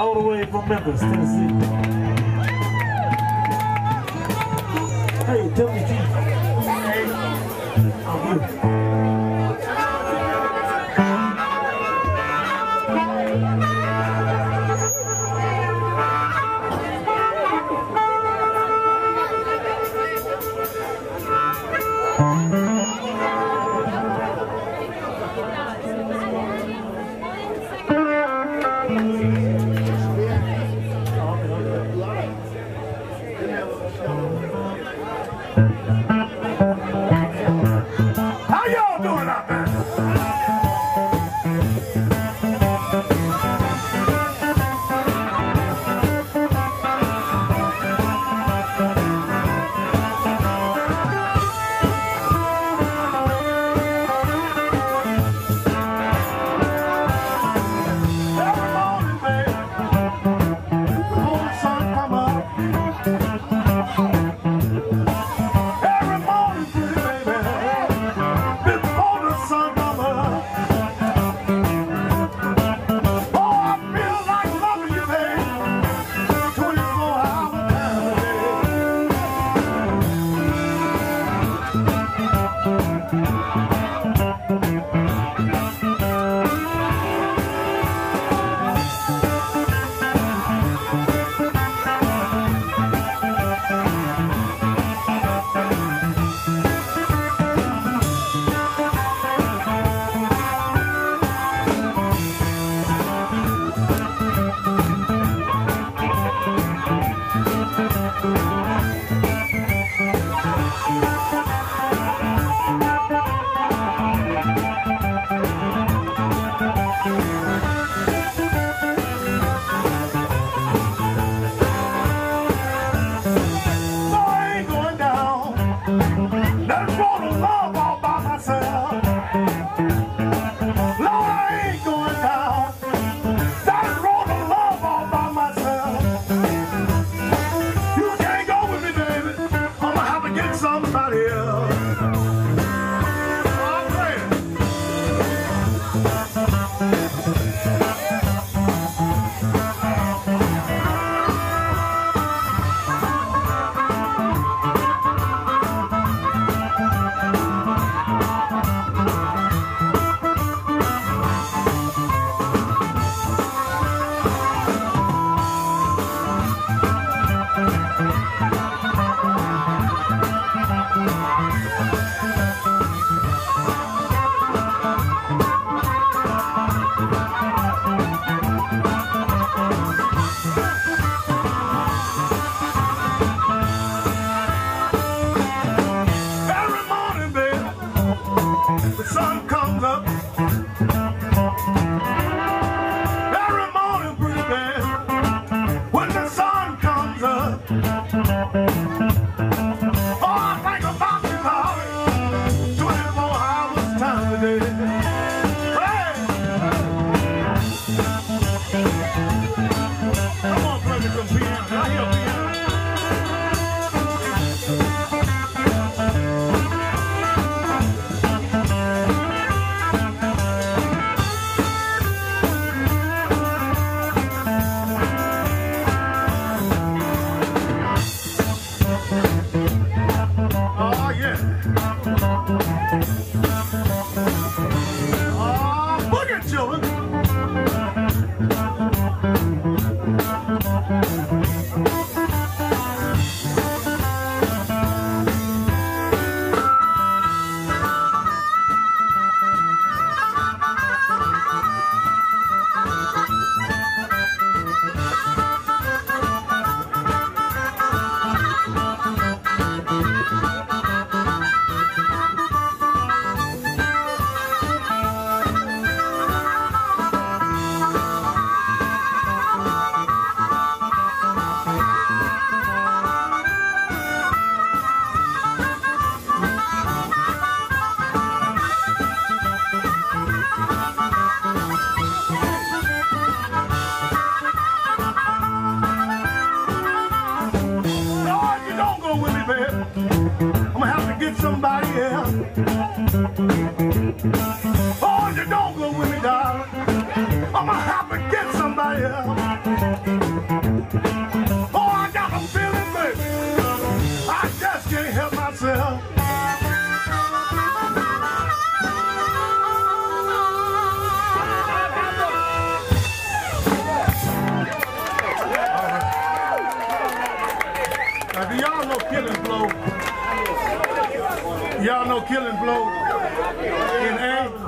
all the way from Memphis, Tennessee. Hey, tell me, Thank you. Killing Floor in A.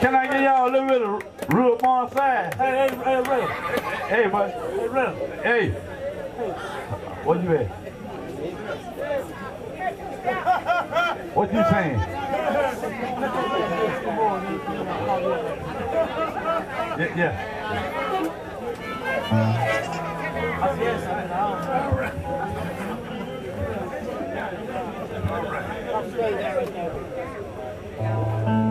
Can I get y'all a little bit of real born side? Hey, hey, hey, Ray. Hey, buddy. Hey, Ray. Hey. What you at? What you saying? Yeah. yeah. All right. All right.